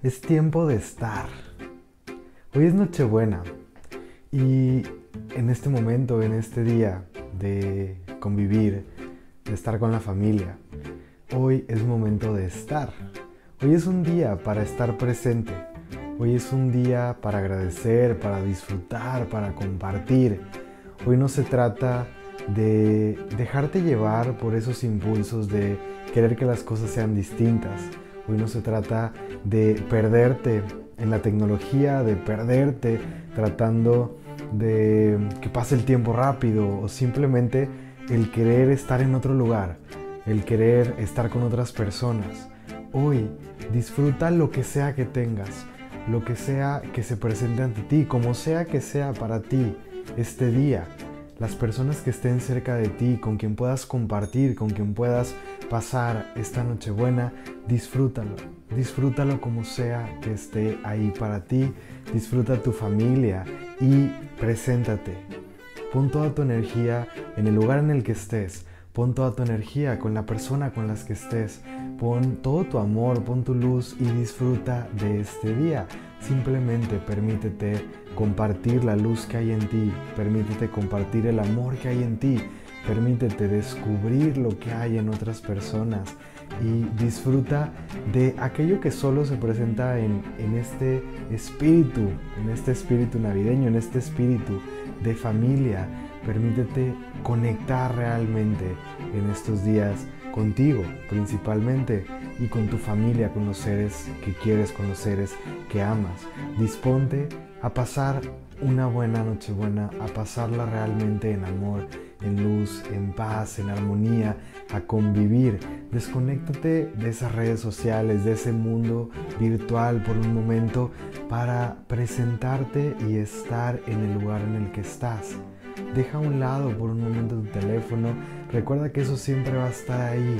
Es tiempo de estar. Hoy es Nochebuena y en este momento, en este día de convivir, de estar con la familia, hoy es momento de estar. Hoy es un día para estar presente. Hoy es un día para agradecer, para disfrutar, para compartir. Hoy no se trata de dejarte llevar por esos impulsos de querer que las cosas sean distintas Hoy no se trata de perderte en la tecnología, de perderte tratando de que pase el tiempo rápido o simplemente el querer estar en otro lugar, el querer estar con otras personas. Hoy disfruta lo que sea que tengas, lo que sea que se presente ante ti, como sea que sea para ti este día las personas que estén cerca de ti, con quien puedas compartir, con quien puedas pasar esta noche buena, disfrútalo. Disfrútalo como sea que esté ahí para ti. Disfruta tu familia y preséntate. Pon toda tu energía en el lugar en el que estés. Pon toda tu energía con la persona con las que estés. Pon todo tu amor, pon tu luz y disfruta de este día. Simplemente permítete compartir la luz que hay en ti, permítete compartir el amor que hay en ti, permítete descubrir lo que hay en otras personas y disfruta de aquello que solo se presenta en, este espíritu, en este espíritu navideño, en este espíritu de familia. Permítete conectar realmente en estos días contigo principalmente y con tu familia, con los seres que quieres, con los seres que amas. Disponte a pasar una buena noche buena, a pasarla realmente en amor, en luz, en paz, en armonía, a convivir. Desconéctate de esas redes sociales, de ese mundo virtual por un momento para presentarte y estar en el lugar en el que estás. Deja a un lado por un momento tu teléfono. Recuerda que eso siempre va a estar ahí.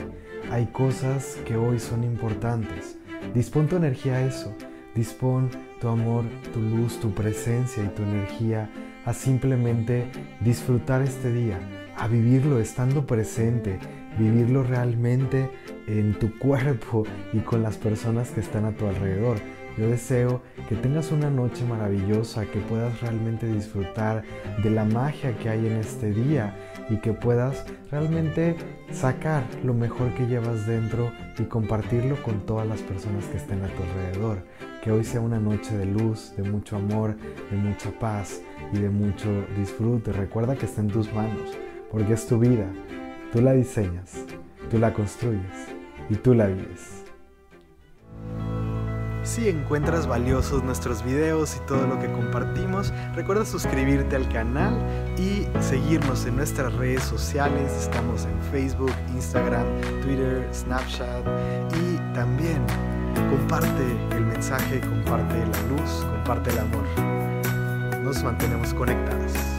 Hay cosas que hoy son importantes. Dispón tu energía a eso. Dispón tu amor, tu luz, tu presencia y tu energía a simplemente disfrutar este día, a vivirlo estando presente, vivirlo realmente en tu cuerpo y con las personas que están a tu alrededor. Yo deseo que tengas una noche maravillosa, que puedas realmente disfrutar de la magia que hay en este día y que puedas realmente sacar lo mejor que llevas dentro y compartirlo con todas las personas que estén a tu alrededor. Que hoy sea una noche de luz, de mucho amor, de mucha paz y de mucho disfrute. Recuerda que está en tus manos, porque es tu vida. Tú la diseñas, tú la construyes y tú la vives. Si encuentras valiosos nuestros videos y todo lo que compartimos, recuerda suscribirte al canal y seguirnos en nuestras redes sociales. Estamos en Facebook, Instagram, Twitter, Snapchat y también comparte el mensaje, comparte la luz, comparte el amor. Nos mantenemos conectados.